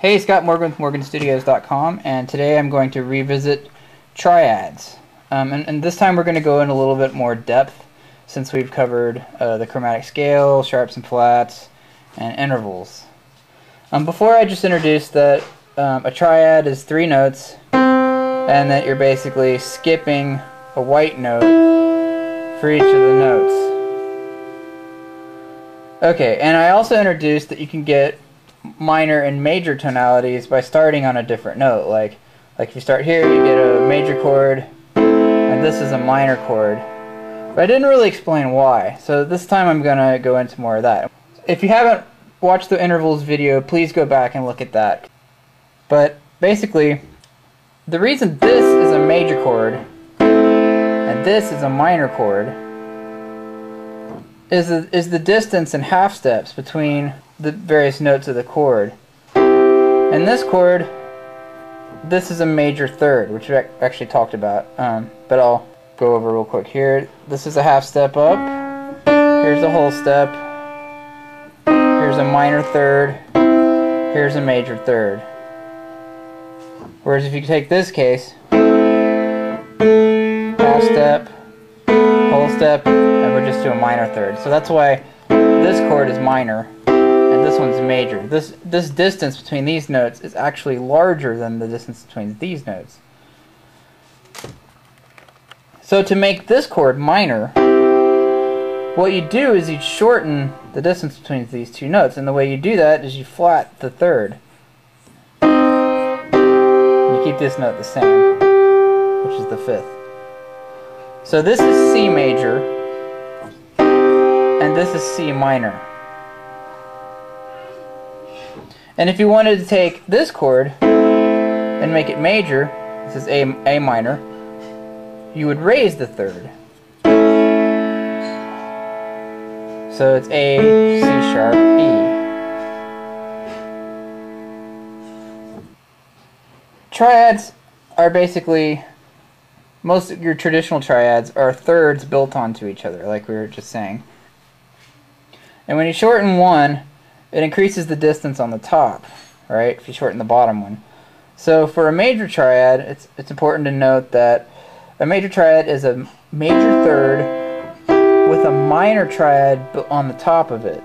Hey, Scott Morgan with MorganStudios.com, and today I'm going to revisit triads. Um, and, and, this time we're going to go in a little bit more depth since we've covered uh, the chromatic scale, sharps and flats, and intervals. Um, before I just introduced that um, a triad is three notes, and that you're basically skipping a white note for each of the notes. Okay, and I also introduced that you can get minor and major tonalities by starting on a different note. Like, like if you start here, you get a major chord, and this is a minor chord. But I didn't really explain why, so this time I'm going to go into more of that. If you haven't watched the intervals video, please go back and look at that. But basically, the reason this is a major chord and this is a minor chord is the, is the distance in half steps between the various notes of the chord. And this chord, this is a major third, which we actually talked about, um, but I'll go over real quick here. This is a half step up, here's a whole step, here's a minor third, here's a major third. Whereas if you take this case, half step, whole step, and we're just to a minor third. So that's why this chord is minor this one's major. This this distance between these notes is actually larger than the distance between these notes. So to make this chord minor, what you do is you shorten the distance between these two notes, and the way you do that is you flat the third. You keep this note the same, which is the fifth. So this is C major, and this is C minor. And if you wanted to take this chord and make it major, this is A, A minor, you would raise the third. So it's A, C sharp, E. Triads are basically, most of your traditional triads are thirds built onto each other, like we were just saying. And when you shorten one, it increases the distance on the top, right, if you shorten the bottom one. So for a major triad, it's, it's important to note that a major triad is a major third with a minor triad on the top of it.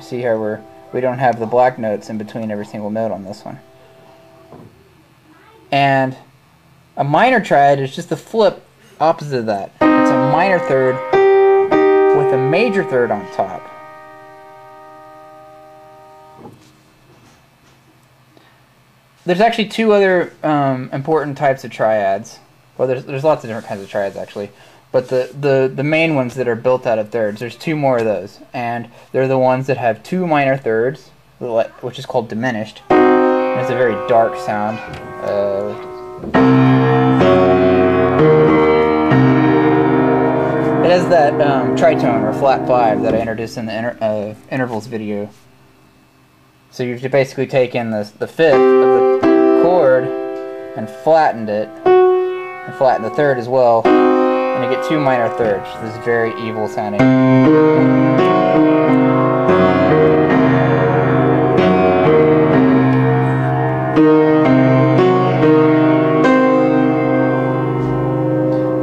See here where we don't have the black notes in between every single note on this one. And a minor triad is just the flip opposite of that. It's a minor third with a major third on top. There's actually two other um, important types of triads. Well, there's there's lots of different kinds of triads actually, but the, the the main ones that are built out of thirds. There's two more of those, and they're the ones that have two minor thirds, which is called diminished. And it's a very dark sound. Uh, it has that um, tritone or flat five that I introduced in the inter uh, intervals video. So you've basically taken the, the fifth of the chord and flattened it, and flattened the third as well, and you get two minor thirds. This is very evil sounding.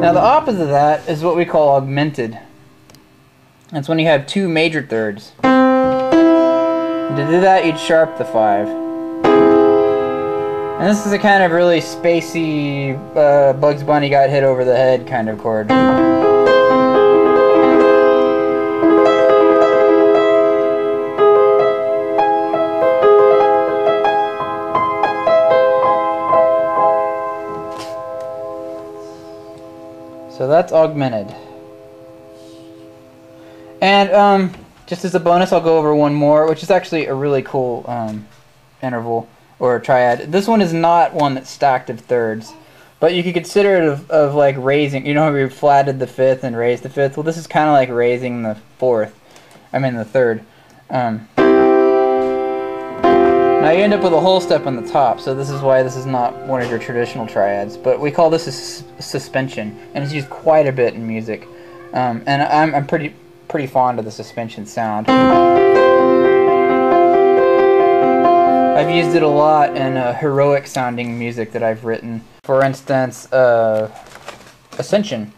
Now the opposite of that is what we call augmented. That's when you have two major thirds. To do that, you'd sharp the 5. And this is a kind of really spacey, uh, Bugs Bunny got hit over the head kind of chord. So that's augmented. And, um, just as a bonus, I'll go over one more, which is actually a really cool um, interval or a triad. This one is not one that's stacked of thirds, but you could consider it of, of like raising. You know we flatted the fifth and raised the fifth? Well, this is kind of like raising the fourth. I mean the third. Um, now you end up with a whole step on the top, so this is why this is not one of your traditional triads. But we call this a suspension, and it's used quite a bit in music. Um, and I'm, I'm pretty pretty fond of the suspension sound. I've used it a lot in uh, heroic sounding music that I've written. For instance, uh, Ascension.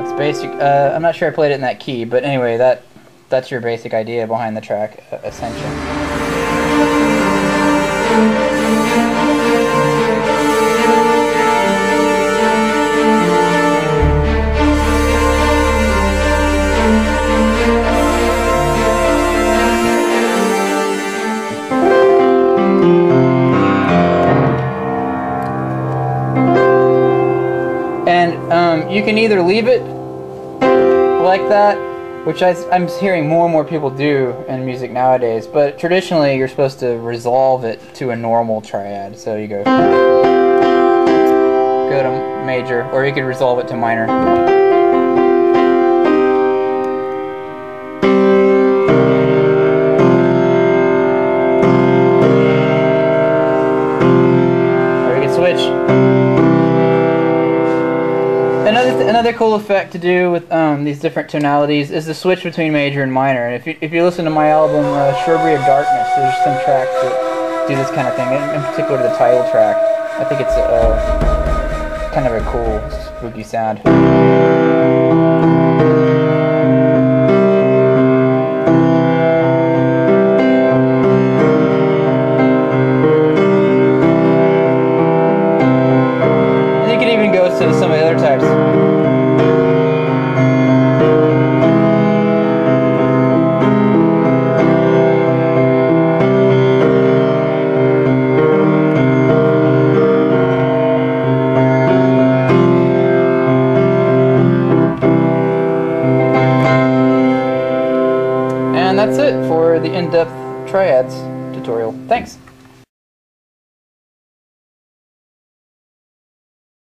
That's basic. Uh, I'm not sure I played it in that key, but anyway, that that's your basic idea behind the track, uh, Ascension. You can either leave it like that, which I, am hearing more and more people do in music nowadays, but traditionally you're supposed to resolve it to a normal triad. So you go, go to major, or you could resolve it to minor. Another cool effect to do with um, these different tonalities is the switch between major and minor. If you if you listen to my album uh, Shrubbery of Darkness, there's some tracks that do this kind of thing. In, in particular, the title track. I think it's uh, kind of a cool spooky sound. In-depth triads tutorial. Thanks.